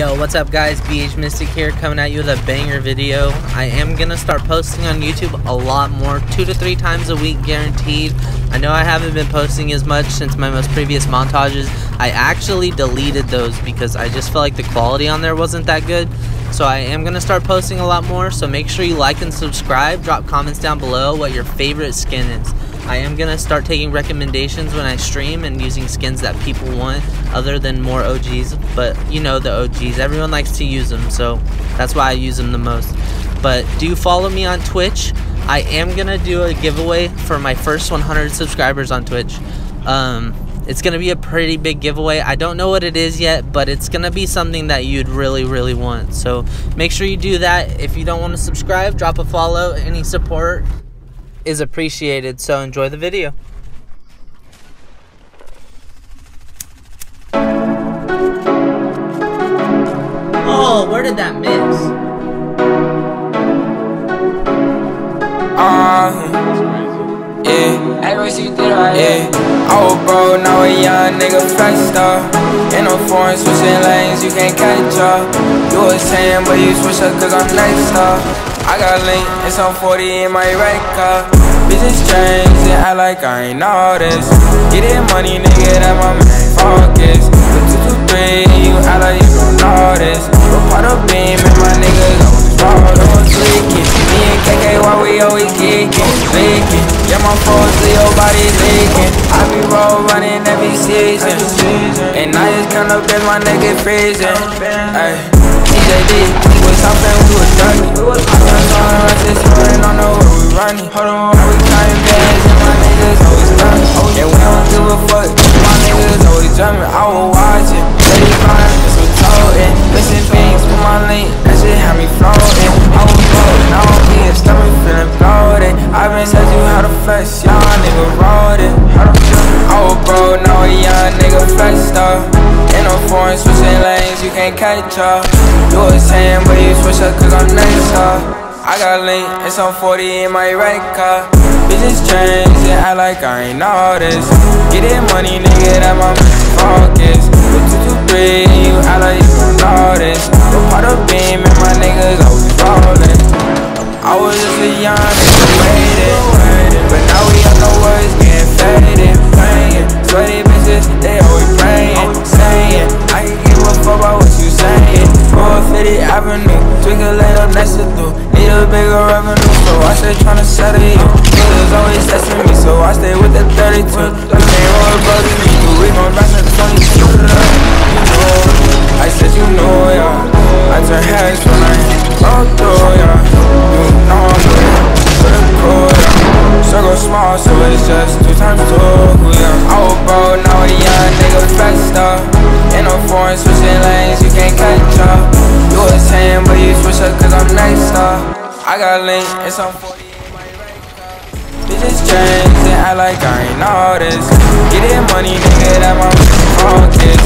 Yo, what's up guys? BH Mystic here coming at you with a banger video. I am gonna start posting on YouTube a lot more, two to three times a week guaranteed. I know I haven't been posting as much since my most previous montages. I actually deleted those because I just felt like the quality on there wasn't that good. So I am gonna start posting a lot more, so make sure you like and subscribe. Drop comments down below what your favorite skin is. I am gonna start taking recommendations when I stream and using skins that people want other than more OGs but you know the OGs everyone likes to use them so that's why I use them the most. But do follow me on Twitch. I am gonna do a giveaway for my first 100 subscribers on Twitch. Um, it's gonna be a pretty big giveaway. I don't know what it is yet but it's gonna be something that you'd really really want. So make sure you do that. If you don't want to subscribe drop a follow. Any support is appreciated. So enjoy the video. Oh, where did that miss? Uh, yeah, yeah. Was broke, now a young nigga flexed up. In no foreign switching lanes, you can't catch up. You was saying, but you switch up cause I'm next up. I got link and some 40 in my red car. Bitches change and act like I ain't all this. Get it money, nigga, that my main focus. But 223, you act like you don't know this. But part of beam and my niggas always roll on tweaking. Me and KK, why we always kicking, leaking. Yeah, my foes, Leo body leaking. I be roll running every season. And I just up as my nigga freezing. Ay, TJD, we was hopping, we was dirty money. Hold on, we counting bands and my niggas always coming. And we don't give a fuck, my niggas always jumping. I will watch it, steady flying, that's what told it. Missing things with my link, that shit had me floating. I was broke, now I'm here, stomach feeling bloated. I been said you how to flex, y'all nigga wrote it. I was broke, now a young nigga flexed up. In no foreign switching lanes, you can't catch up. You was saying, but you switch up cause I'm next up. I got link it's on 40 in my right car. Bitches change and act like I ain't all this. Get it money, nigga, that my focus. But 223, you act like you don't know this. But part of beam and my niggas always rolling. I was just a young nigga waiting. But now we have no words 50 Avenue, drink a little next to do a bigger revenue, so I stay tryna settle you. Niggas always testing me, so I stay with the 32. You can't roll bugging me, but we gon' rise to 22. You know, I said you know, yeah. I turn heads when I roll through, yeah. You know I'm good, for the crew, yeah. Circle small, so it's just two times two, yeah. I broke, now a young nigga flexed up. Ain't no foreign switching lanes, you can't catch up. You was saying, but you switch up cause I'm next up. Uh. I got link and some 40 in my Bitches change and act like I ain't all this. Get it money, nigga, that my focus.